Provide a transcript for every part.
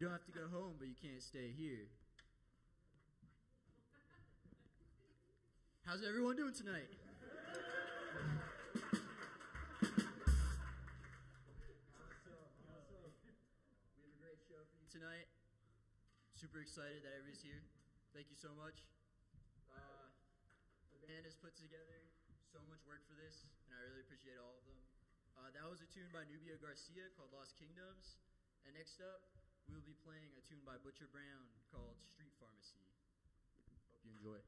You don't have to go home, but you can't stay here. How's everyone doing tonight? We have a great show for you tonight. Super excited that everybody's here. Thank you so much. Uh, the band has put together so much work for this, and I really appreciate all of them. Uh, that was a tune by Nubya Garcia called Lost Kingdoms. And next up, we will be playing a tune by Butcher Brown called Street Pharmacy. Hope you enjoy.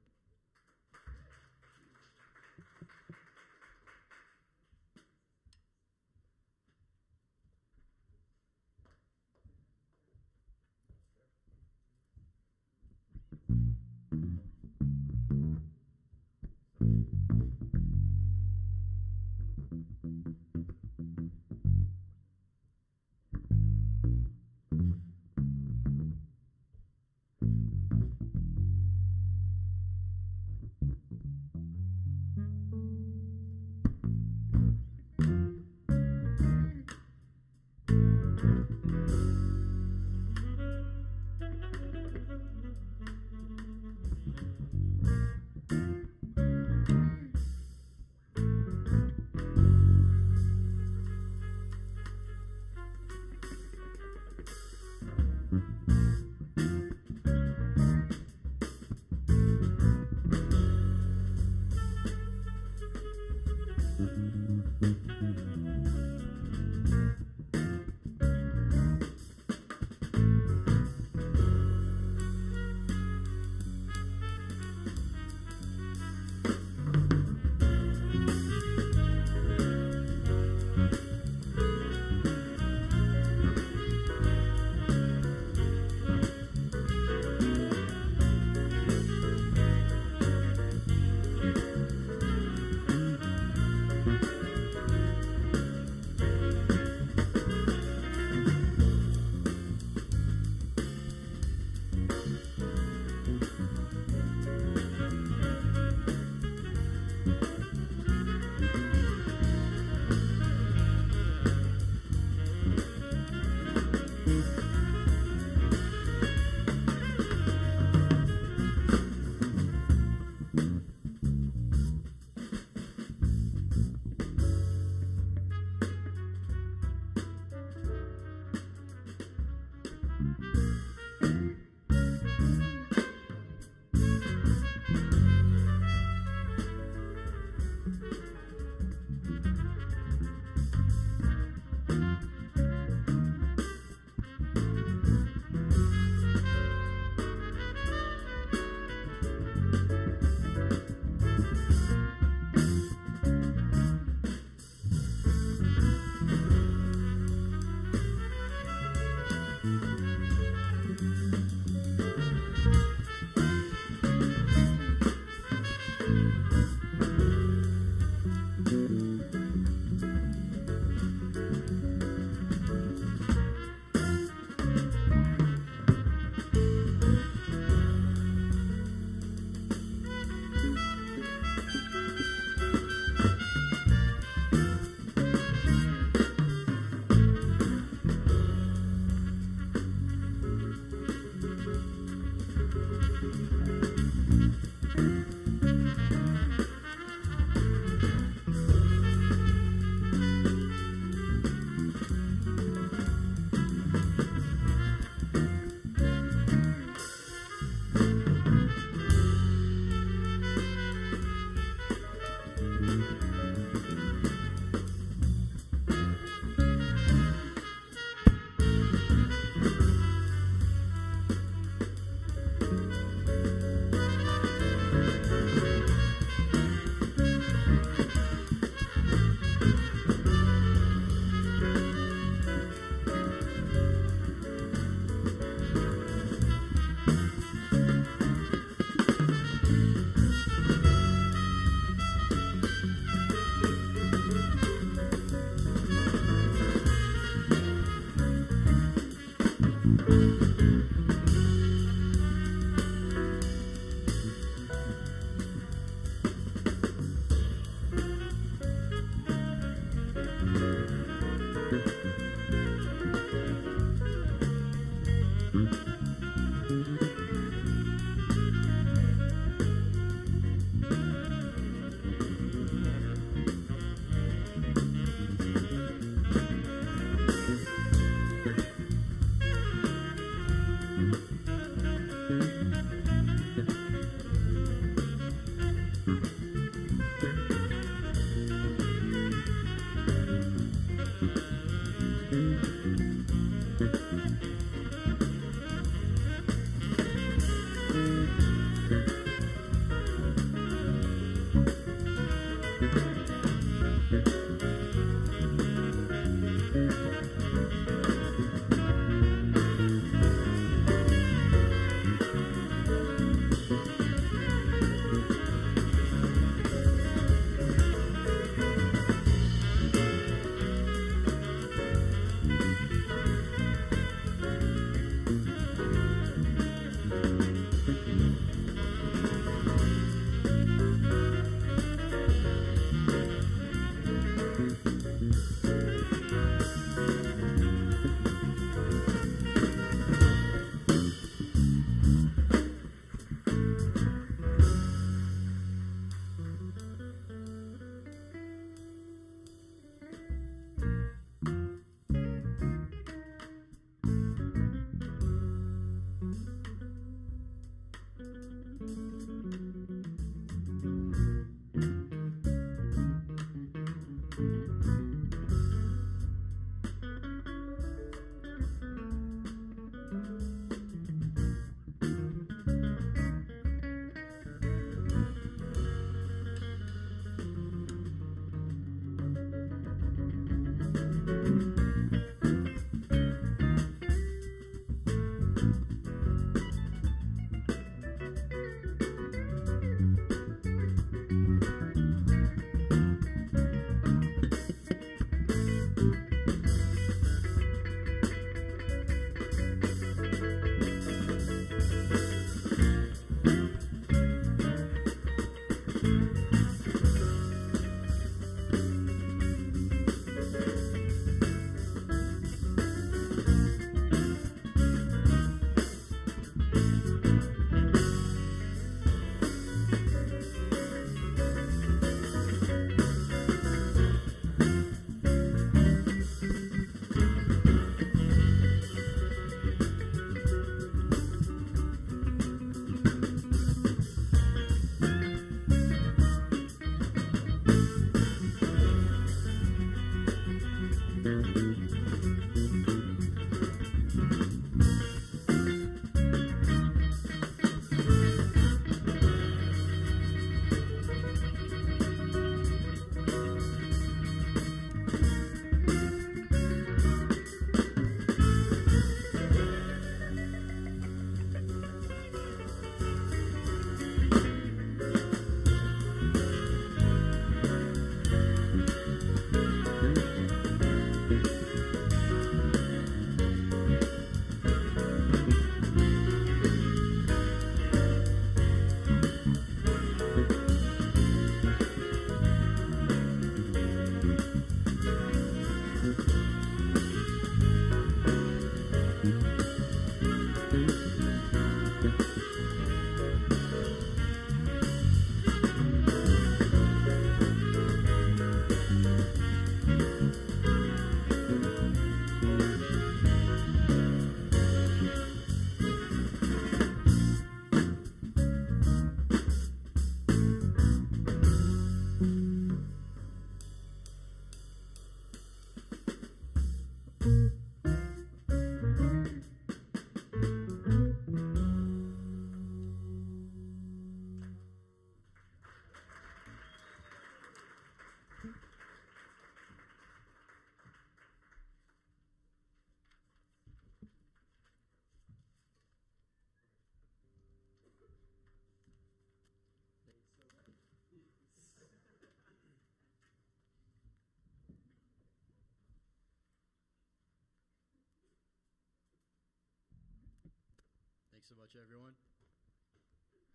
So much, everyone.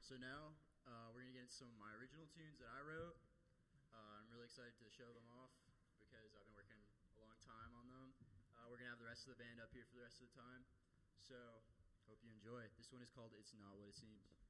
So now uh, we're gonna get into some of my original tunes that I wrote. Uh, I'm really excited to show them off because I've been working a long time on them. Uh, we're gonna have the rest of the band up here for the rest of the time. So hope you enjoy. This one is called It's Not What It Seems.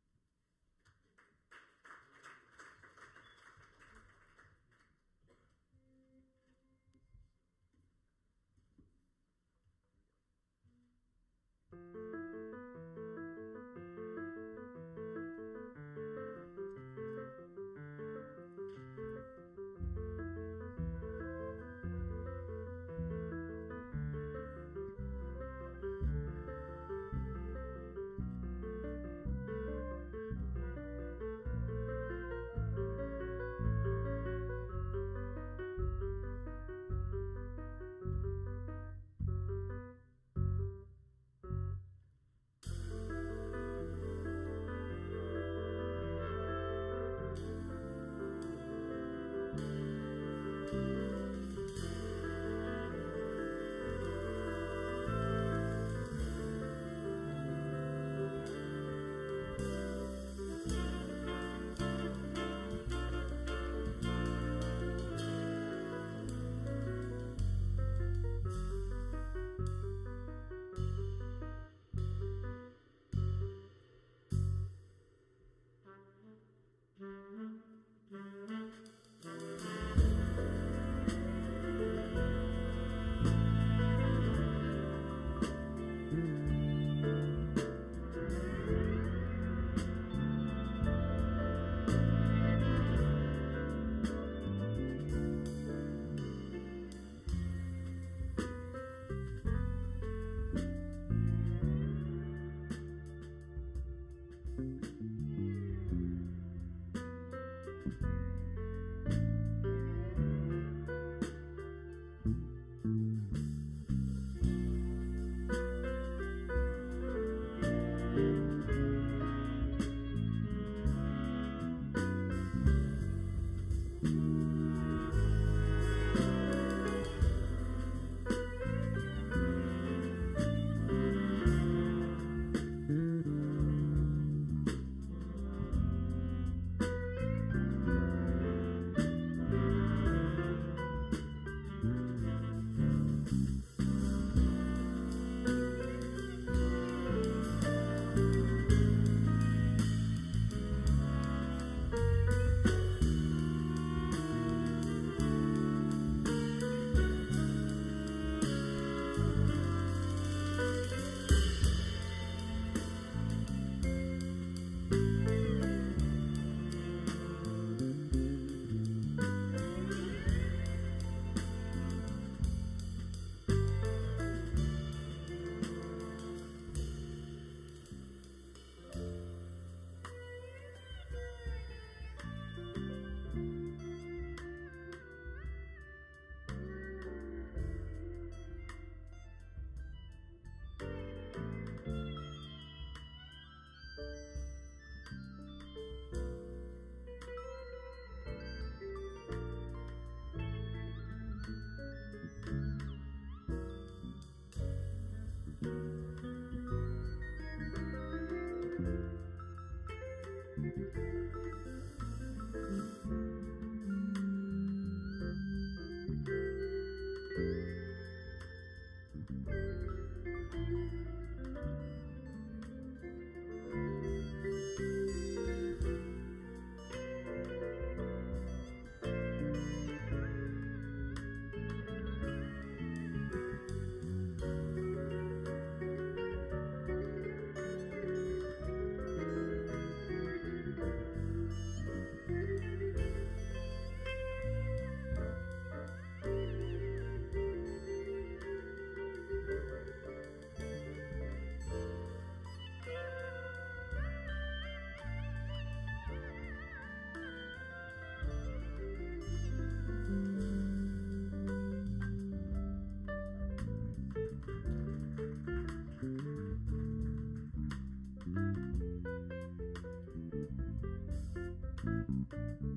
うん。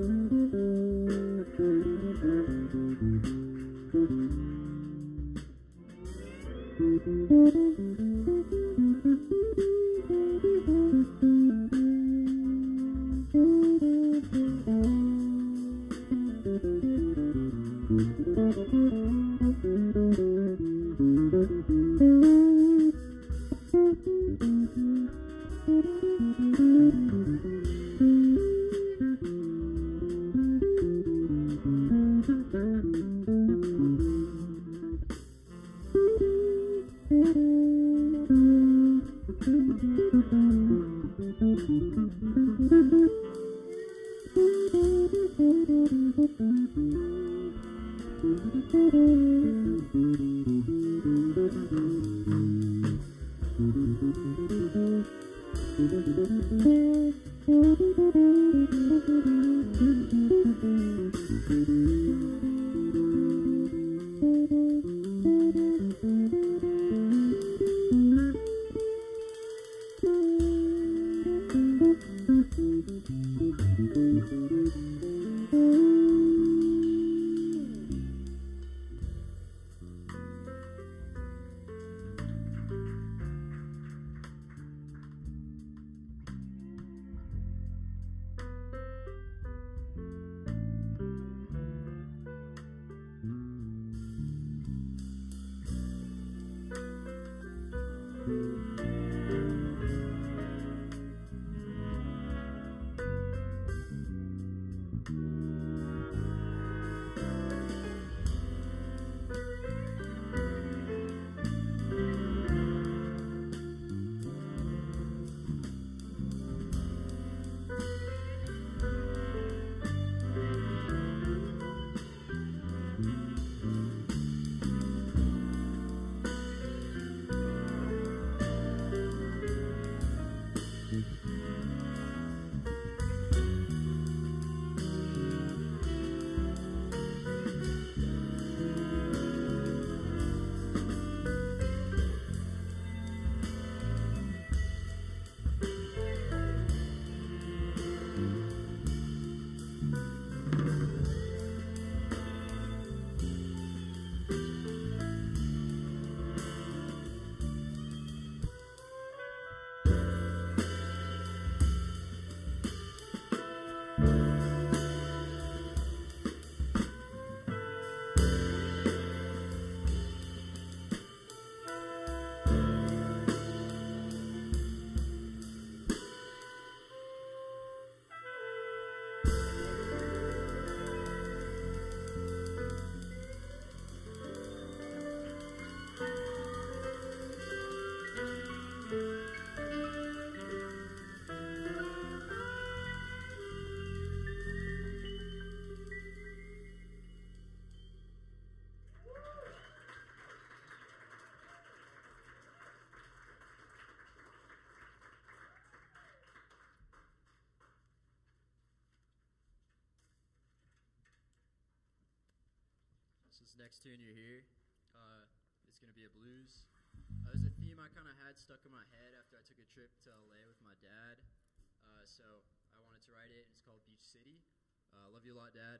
Mm-hmm. This next tune you hear, uh, it's gonna be a blues. Uh, it was a theme I kind of had stuck in my head after I took a trip to LA with my dad. Uh, so I wanted to write it, and it's called Beach City. Uh, love you a lot, Dad.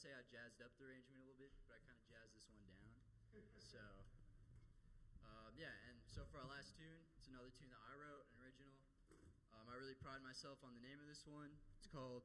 say I jazzed up the arrangement a little bit, but I kind of jazzed this one down. so, um, yeah, and so for our last tune, it's another tune that I wrote, an original. Um, I really pride myself on the name of this one. It's called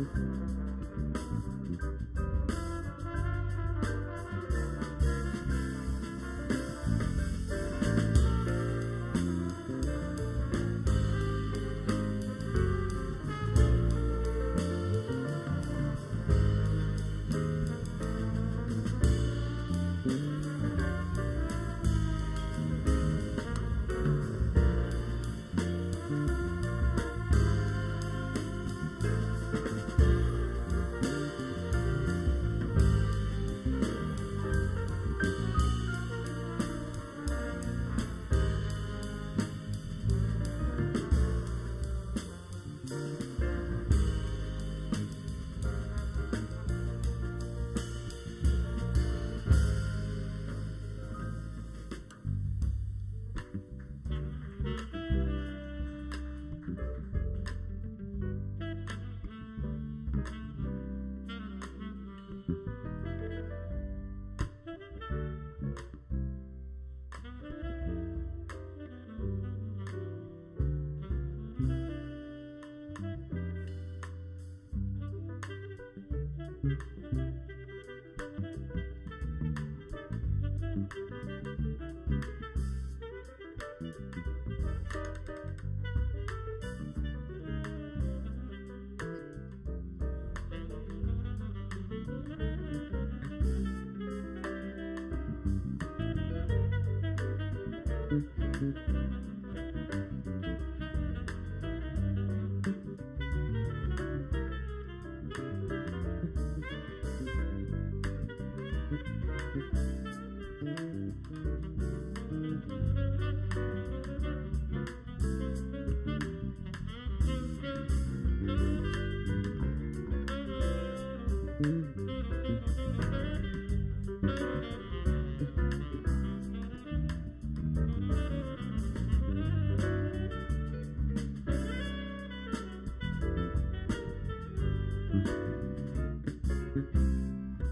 うん。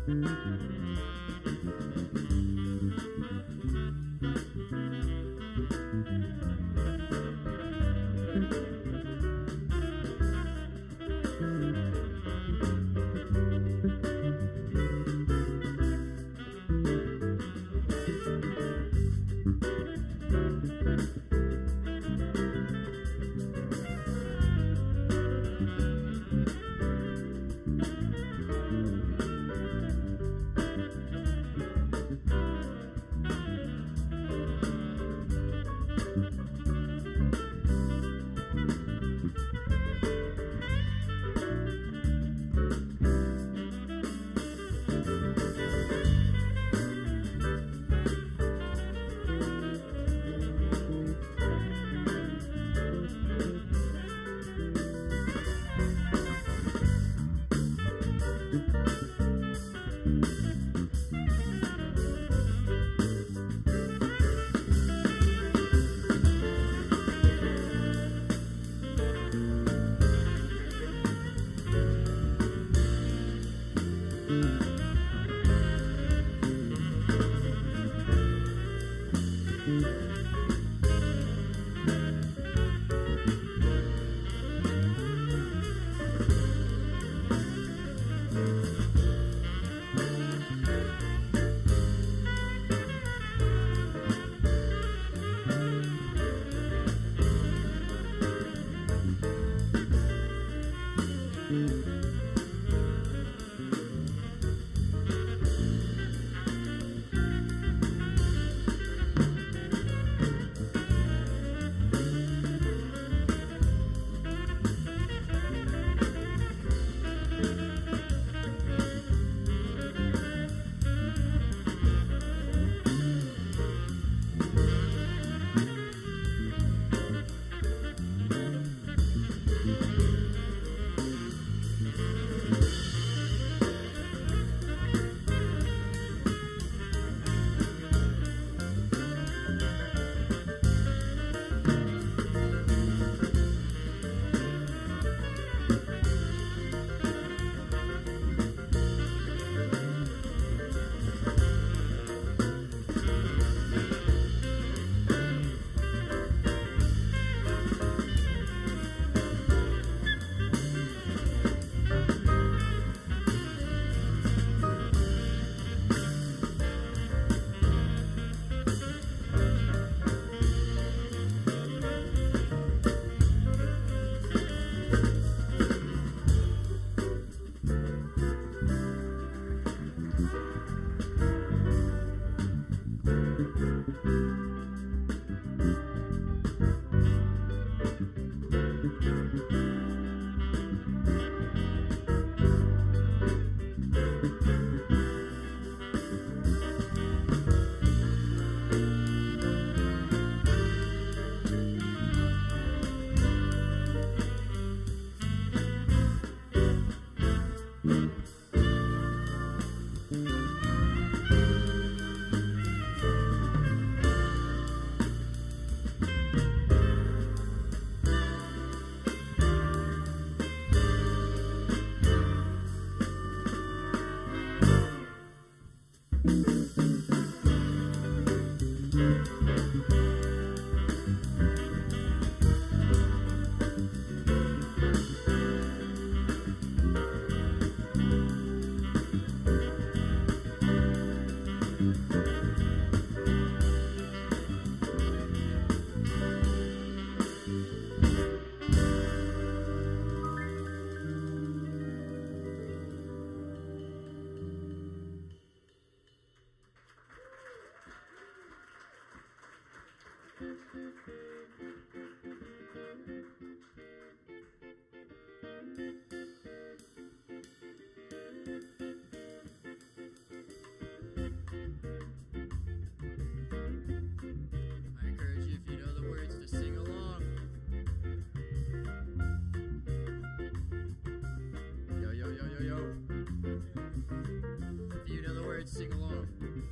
Thank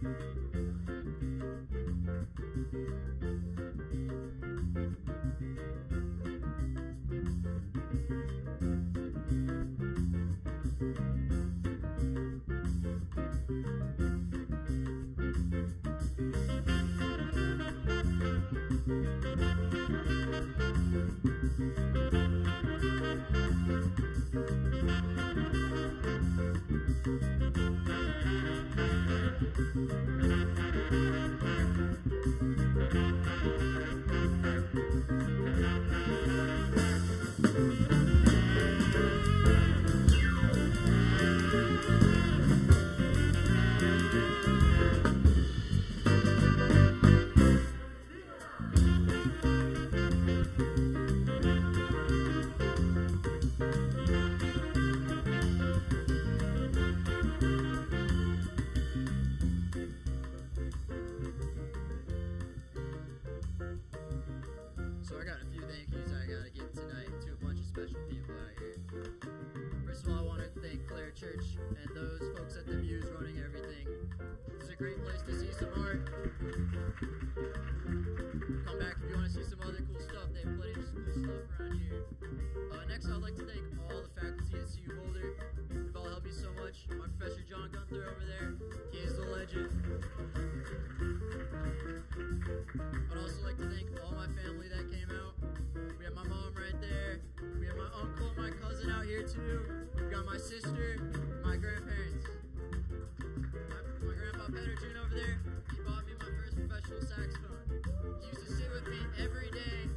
So I cool stuff. Around here. Uh, next, I'd like to thank all the faculty at CU Boulder. You've all helped me so much. My professor John Gunther over there, he is the legend. I'd also like to thank all my family that came out. We have my mom right there. We have my uncle and my cousin out here too. We've got my sister, my grandparents. My, my grandpa Petterton over there, he bought me my first professional saxophone. He used to sit with me every day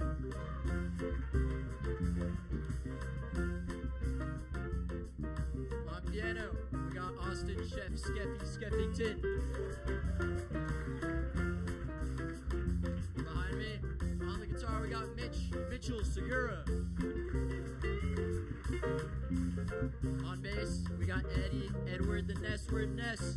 On piano, we got Austin Chef Skeffy Skeffington. Behind me, on the guitar, we got Mitch Mitchell Segura. On bass, we got Eddie Edward the Nessword Ness.